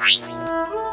Bye.